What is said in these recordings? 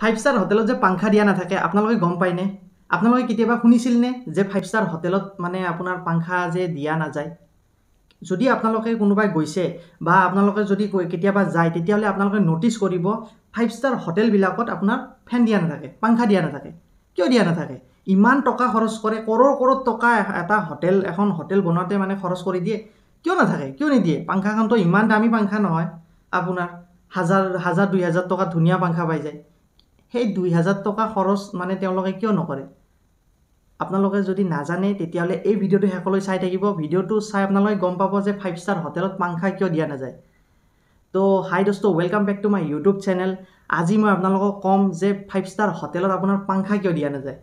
Five star হোটেলত যে পাংখা দিয়া নাথাকে আপোনালোকে গম পায়নে? আপোনালোকে কেতিয়াবা শুনিছিলনে যে ফাইভ ষ্টাৰ হোটেলত মানে আপোনাৰ পাংখা যে দিয়া নাযায়? যদি আপোনালোকে কোনোবাই গৈছে বা আপোনালোকে যদি কেতিয়াবা যায় তেতিয়াহ'লে আপোনালোকে ন'টিচ কৰিব ফাইভ ষ্টাৰ হোটেলবিলাকত আপোনাৰ ফেন দিয়া নাথাকে পাংখা দিয়া নাথাকে। কিয় দিয়া নাথাকে? ইমান টকা খৰচ কৰে কৰোৰ কৰোৰ টকা এটা হোটেল এখন হোটেল বনাওঁতে মানে খৰচ কৰি দিয়ে। কিয় নাথাকে? কিয় নিদিয়ে? পাংখাখনতো ইমান দামী পাংখা নহয়। আপোনাৰ হাজাৰ হাজাৰ দুই হাজাৰ টকাত ধুনীয়া পাংখা পাই যায়। সেই দুই হাজাৰ টকা খৰচ মানে তেওঁলোকে কিয় নকৰে? আপোনালোকে যদি নাজানে তেতিয়াহ'লে এই ভিডিঅ'টো শেষলৈ চাই থাকিব। ভিডিঅ'টো চাই আপোনালোকে গম পাব যে ফাইভ ষ্টাৰ হোটেলত পাংখা কিয় দিয়া নাযায়। তো হাই দোস্ত welcome back to my YouTube channel আজি মই আপোনালোকক ক'ম যে ফাইভ ষ্টাৰ হোটেলত আপোনাৰ পাংখা কিয় দিয়া নাযায়।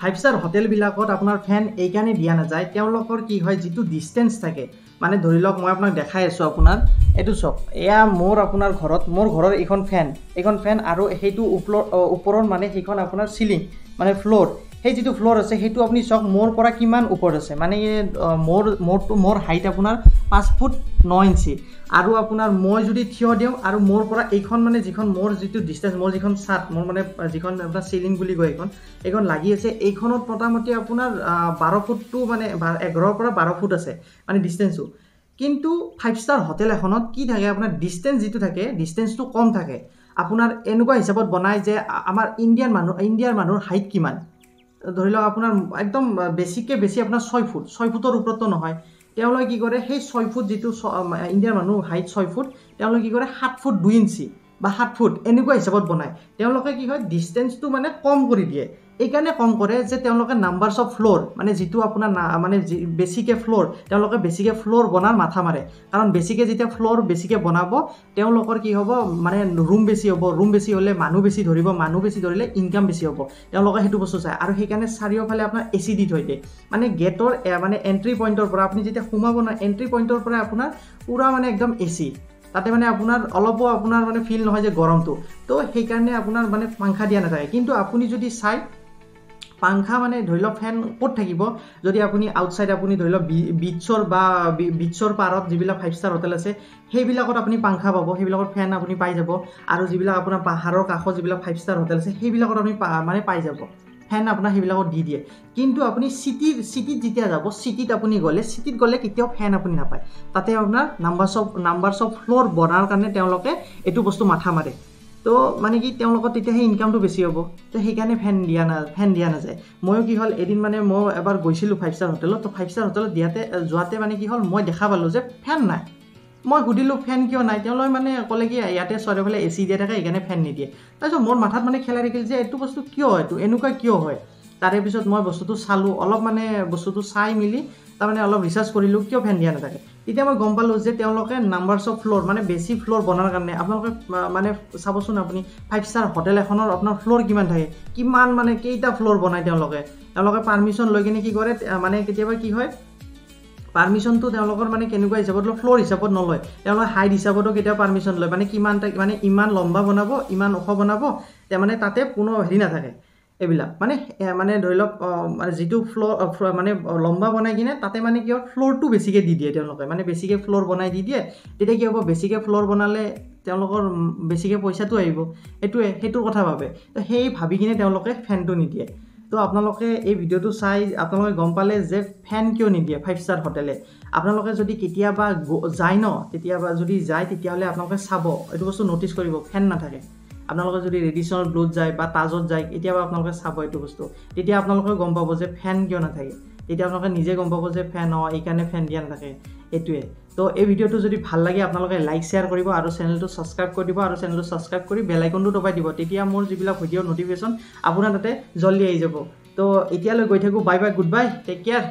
ফাইভ ষ্টাৰ হোটেলবিলাকত আপোনাৰ ফেন এইকাৰণে দিয়া নাযায়। তেওঁলোকৰ কি হয় যিটো ডিষ্টেঞ্চ থাকে মানে ধৰি লওক মই আপোনাক দেখাই আছোঁ আপোনাৰ। এইটো চাওক এয়া মোৰ আপোনাৰ ঘৰত মোৰ ঘৰৰ এইখন ফেন। এইখন ফেন আৰু সেইটো ওপৰ ওপৰত মানে সেইখন আপোনাৰ চিলিং মানে ফ্ল'ৰ। সেই যিটো ফ্ল'ৰ আছে সেইটো আপুনি চাওক মোৰ পৰা কিমান ওপৰত আছে? মানে মোৰ মোৰটো মোৰ হাইট আপোনাৰ পাঁচ ফুট ন ইঞ্চি। আৰু আপোনাৰ মই যদি থিয় দিওঁ আৰু মোৰ পৰা এইখন মানে যিখন মোৰ যিটো ডিষ্টেঞ্চ মোৰ যিখন চাট মোৰ মানে যিখন আপোনাৰ চিলিং বুলি কয় এইখন এইখন লাগি আছে এইখনত মোটামুটি আপোনাৰ বাৰ ফুটটো মানে এঘাৰৰ পৰা বাৰ ফুট আছে মানে ডিষ্টেঞ্চটো কিন্তু ফাইভ ষ্টাৰ হোটেল এখনত কি থাকে আপোনাৰ ডিষ্টেঞ্চ যিটো থাকে ডিষ্টেঞ্চটো কম থাকে। আপোনাৰ এনেকুৱা হিচাপত বনায় যে আমাৰ ইণ্ডিয়ান মানুহ ইণ্ডিয়াৰ মানুহৰ হাইট কিমান? ধৰি লওক আপোনাৰ একদম বেছিকৈ বেছি আপোনাৰ ছয় ফুট ছয় ফুটৰ ওপৰতো নহয়। তেওঁলোকে কি কৰে সেই ছয় ফুট যিটো ইণ্ডিয়াৰ মানুহ হাইট ছয় ফুট তেওঁলোকে কি কৰে সাত ফুট দুই ইঞ্চি বা সাত ফুট এনেকুৱা হিচাপত বনায়। তেওঁলোকে কি হয় ডিষ্টেঞ্চটো মানে কম কৰি দিয়ে। এইকাৰণে কম কৰে যে তেওঁলোকে নাম্বাৰছ অফ ফ্ল'ৰ মানে যিটো আপোনাৰ না মানে যি বেছিকৈ ফ্ল'ৰ তেওঁলোকে বেছিকৈ ফ্ল'ৰ বনাৰ মাথা মাৰে। কাৰণ বেছিকৈ যেতিয়া ফ্ল'ৰ বেছিকৈ বনাব তেওঁলোকৰ কি হ'ব মানে ৰুম বেছি হ'ব ৰুম বেছি হ'লে মানুহ বেছি ধৰিব মানুহ বেছি ধৰিলে ইনকাম বেছি হ'ব। তেওঁলোকে সেইটো বস্তু চায়। আৰু সেইকাৰণে চাৰিওফালে আপোনাৰ এ চি দি থৈ দিয়ে। মানে গেটৰ মানে এণ্ট্ৰি পইণ্টৰ পৰা আপুনি যেতিয়া সোমাব ন এণ্ট্ৰি পইণ্টৰ পৰা আপোনাৰ পূৰা মানে একদম এ চি তাতে মানে আপোনাৰ অলপো আপোনাৰ মানে ফিল নহয় যে গৰমটো। তো সেইকাৰণে আপোনাৰ মানে পাংখা দিয়া নাথাকে কিন্তু আপুনি যদি চাই পাংখা মানে ধৰি লওক ফেন ক'ত থাকিব? যদি আপুনি আউটছাইড আপুনি ধৰি লওক বিটছৰ বা বিটছৰ পাৰত যিবিলাক ফাইভ ষ্টাৰ হোটেল আছে সেইবিলাকত আপুনি পাংখা পাব সেইবিলাকত ফেন আপুনি পাই যাব। আৰু যিবিলাক আপোনাৰ পাহাৰৰ কাষত যিবিলাক ফাইভ ষ্টাৰ হোটেল আছে সেইবিলাকত আপুনি মানে পাই যাব। ফেন আপোনাৰ সেইবিলাকত দি দিয়ে। কিন্তু আপুনি চিটিৰ চিটিত যেতিয়া যাব চিটিত আপুনি গ'লে চিটিত গ'লে কেতিয়াও ফেন আপুনি নাপায়। তাতে আপোনাৰ numbers of numbers of floor বনাৰ কাৰণে তেওঁলোকে এইটো বস্তু মাথা মাৰে। তো মানে কি তেওঁলোকৰ তেতিয়াহে ইনকামটো বেছি হ'ব। তো সেইকাৰণে ফেন দিয়া না ফেন দিয়া নাযায়। ময়ো কি হ'ল এদিন মানে মই এবাৰ গৈছিলোঁ ফাইভ ষ্টাৰ হোটেলত তো ফাইভ ষ্টাৰ হোটেলত দিয়াতে যোৱাতে মানে কি হ'ল মই দেখা পালোঁ যে ফেন নাই। মই সুধিলোঁ ফেন কিয় নাই? তেওঁলোকে মানে ক'লে কি ইয়াতে চাৰিওফালে এ চি দিয়া থাকে সেইকাৰণে ফেন নিদিয়ে। তাৰপিছত মোৰ মাথাত মানে খেলাই থাকিল যে এইটো বস্তু কিয় এইটো? এনেকুৱা কিয় হয়? তাৰে পিছত মই বস্তুটো চালোঁ অলপ মানে বস্তুটো চাই মেলি তাৰমানে অলপ ৰিচাৰ্চ কৰিলোঁ কিয় ফেন দিয়া নাথাকে? তেতিয়া মই গম পালোঁ যে তেওঁলোকে নাম্বাৰছ অফ ফ্ল'ৰ মানে বেছি ফ্ল'ৰ বনাৰ কাৰণে আপোনালোকে মানে চাবচোন আপুনি ফাইভ ষ্টাৰ হোটেল এখনৰ আপোনাৰ ফ্ল'ৰ কিমান থাকে? কিমান মানে কেইটা ফ্ল'ৰ বনায় তেওঁলোকে? তেওঁলোকে পাৰ্মিশ্যন লৈ কিনে কি কৰে মানে কেতিয়াবা কি হয় পাৰ্মিশ্যনটো তেওঁলোকৰ মানে কেনেকুৱা হিচাপত লয়? ফ্ল'ৰ হিচাপত নলয়। তেওঁলোকে হাইট হিচাপতো কেতিয়াবা পাৰ্মিশ্যন লয়। মানে কিমান মানে ইমান লম্বা বনাব ইমান ওখ বনাব মানে তাতে কোনো হেৰি নাথাকে। এইবিলাক। মানে মানে ধৰি লওক মানে যিটো ফ্ল'ৰ মানে লম্বা বনাই কিনে তাতে মানে কি হয় ফ্ল'ৰটো বেছিকৈ দি দিয়ে তেওঁলোকে। মানে বেছিকৈ ফ্ল'ৰ বনাই দি দিয়ে তেতিয়া কি হ'ব? বেছিকৈ ফ্ল'ৰ বনালে তেওঁলোকৰ বেছিকৈ পইচাটো আহিব। সেইটোৱে সেইটোৰ কথা ভাবে। তো সেই ভাবি কিনে তেওঁলোকে ফেনটো নিদিয়ে। তো আপোনালোকে এই ভিডিঅ'টো চাই আপোনালোকে গম পালে যে ফেন কিয় নিদিয়ে? ফাইভ ষ্টাৰ হোটেলে আপোনালোকে যদি কেতিয়াবা যায় ন কেতিয়াবা যদি যায় তেতিয়াহ'লে আপোনালোকে চাব। এইটো বস্তু ন'টিচ কৰিব ফেন নাথাকে। আপোনালোকে যদি ৰেডিশ্যনৰ ব্লুত যায় বা তাজত যায় কেতিয়াবা আপোনালোকে চাব এইটো বস্তু। তেতিয়া আপোনালোকে গম পাব যে ফেন কিয় নাথাকে। তেতিয়া আপোনালোকে নিজে গম পাব যে ফেন অঁ এইকাৰণে ফেন দিয়া নাথাকে। এইটোৱে। তো এই ভিডিঅ'টো যদি ভাল লাগে আপোনালোকে লাইক শ্বেয়াৰ কৰিব আৰু চেনেলটো ছাবস্ক্ৰাইব কৰি দিব আৰু চেনেলটো ছাবস্ক্ৰাইব কৰি বেলাইকনটো দবাই দিব। তেতিয়া মোৰ যিবিলাক ভিডিঅ' নটিফিকেশ্যন আপোনাৰ তাতে জল্দি আহি যাব। তো এতিয়ালৈ গৈ থাকোঁ। Bye bye good bye take care